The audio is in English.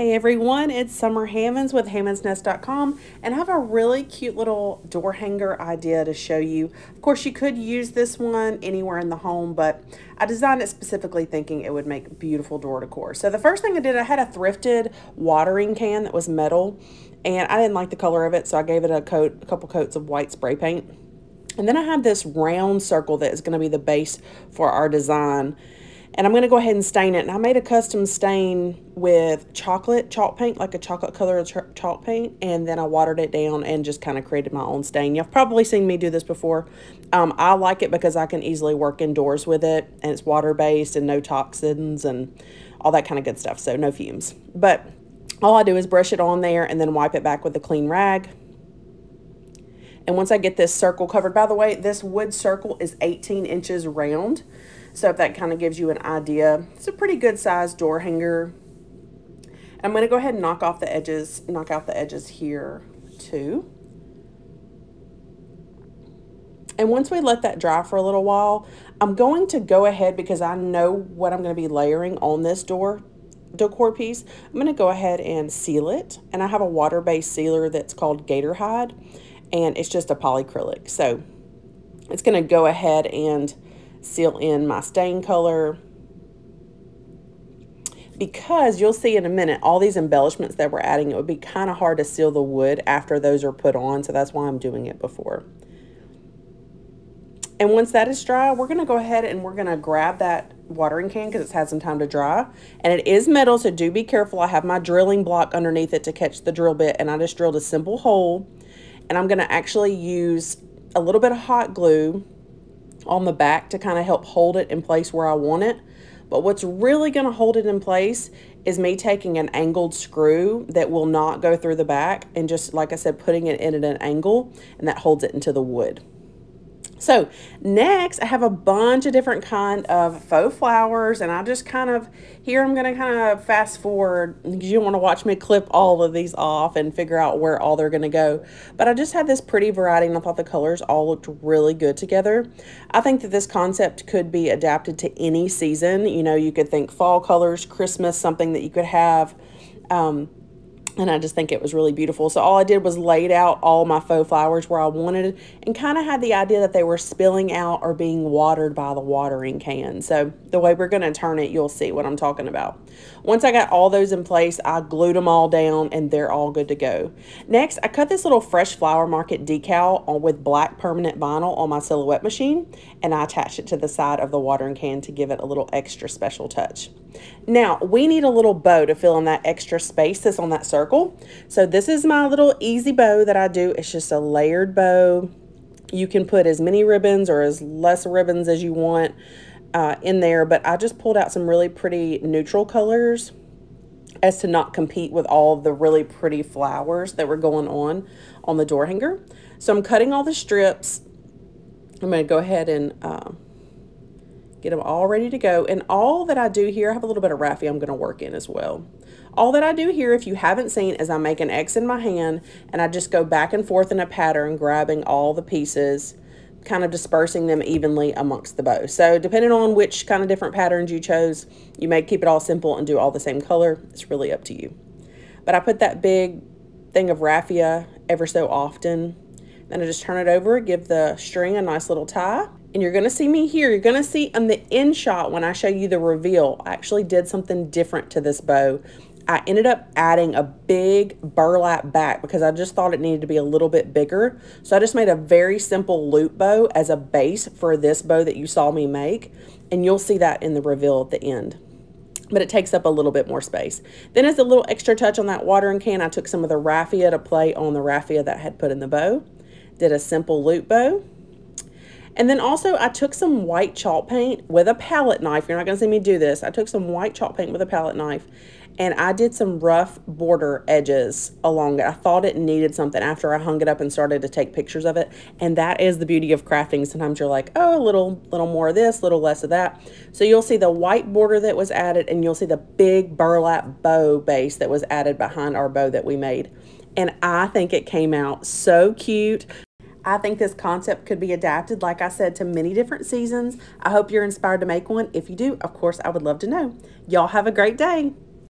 Hey everyone, it's Summer Hammons with hammonsnest.com and I have a really cute little door hanger idea to show you. Of course, you could use this one anywhere in the home, but I designed it specifically thinking it would make beautiful door decor. So the first thing I did, I had a thrifted watering can that was metal and I didn't like the color of it, so I gave it a coat, a couple coats of white spray paint. And then I have this round circle that is going to be the base for our design. And I'm going to go ahead and stain it. And I made a custom stain with chocolate chalk paint, like a chocolate color of chalk paint. And then I watered it down and just kind of created my own stain. You've probably seen me do this before. Um, I like it because I can easily work indoors with it. And it's water-based and no toxins and all that kind of good stuff. So no fumes. But all I do is brush it on there and then wipe it back with a clean rag. And once I get this circle covered, by the way, this wood circle is 18 inches round. So if that kind of gives you an idea, it's a pretty good size door hanger. I'm going to go ahead and knock off the edges, knock out the edges here too. And once we let that dry for a little while, I'm going to go ahead because I know what I'm going to be layering on this door decor piece. I'm going to go ahead and seal it. And I have a water-based sealer that's called Gator Hide. And it's just a polyacrylic. So it's going to go ahead and seal in my stain color. Because you'll see in a minute all these embellishments that we're adding it would be kind of hard to seal the wood after those are put on so that's why I'm doing it before. And once that is dry we're going to go ahead and we're going to grab that watering can because it's had some time to dry. And it is metal so do be careful. I have my drilling block underneath it to catch the drill bit and I just drilled a simple hole. And I'm going to actually use a little bit of hot glue on the back to kind of help hold it in place where I want it. But what's really going to hold it in place is me taking an angled screw that will not go through the back and just, like I said, putting it in at an angle and that holds it into the wood. So next I have a bunch of different kind of faux flowers and I just kind of, here I'm going to kind of fast forward because you don't want to watch me clip all of these off and figure out where all they're going to go. But I just had this pretty variety and I thought the colors all looked really good together. I think that this concept could be adapted to any season. You know, you could think fall colors, Christmas, something that you could have um, and I just think it was really beautiful. So all I did was laid out all my faux flowers where I wanted and kind of had the idea that they were spilling out or being watered by the watering can. So the way we're going to turn it, you'll see what I'm talking about. Once I got all those in place, I glued them all down and they're all good to go. Next, I cut this little Fresh Flower Market decal on with black permanent vinyl on my silhouette machine and I attached it to the side of the watering can to give it a little extra special touch. Now, we need a little bow to fill in that extra space that's on that circle. So this is my little easy bow that I do. It's just a layered bow. You can put as many ribbons or as less ribbons as you want uh, in there, but I just pulled out some really pretty neutral colors as to not compete with all the really pretty flowers that were going on on the door hanger. So I'm cutting all the strips. I'm going to go ahead and uh, Get them all ready to go. And all that I do here, I have a little bit of raffia I'm going to work in as well. All that I do here, if you haven't seen, is I make an X in my hand and I just go back and forth in a pattern, grabbing all the pieces, kind of dispersing them evenly amongst the bow. So depending on which kind of different patterns you chose, you may keep it all simple and do all the same color. It's really up to you. But I put that big thing of raffia ever so often. Then I just turn it over, give the string a nice little tie, and you're going to see me here. You're going to see on the end shot when I show you the reveal, I actually did something different to this bow. I ended up adding a big burlap back because I just thought it needed to be a little bit bigger. So I just made a very simple loop bow as a base for this bow that you saw me make. And you'll see that in the reveal at the end. But it takes up a little bit more space. Then as a little extra touch on that watering can, I took some of the raffia to play on the raffia that I had put in the bow. Did a simple loop bow and then also I took some white chalk paint with a palette knife. You're not going to see me do this. I took some white chalk paint with a palette knife and I did some rough border edges along it. I thought it needed something after I hung it up and started to take pictures of it. And that is the beauty of crafting. Sometimes you're like, oh, a little, little more of this, little less of that. So you'll see the white border that was added and you'll see the big burlap bow base that was added behind our bow that we made. And I think it came out so cute. I think this concept could be adapted, like I said, to many different seasons. I hope you're inspired to make one. If you do, of course, I would love to know. Y'all have a great day.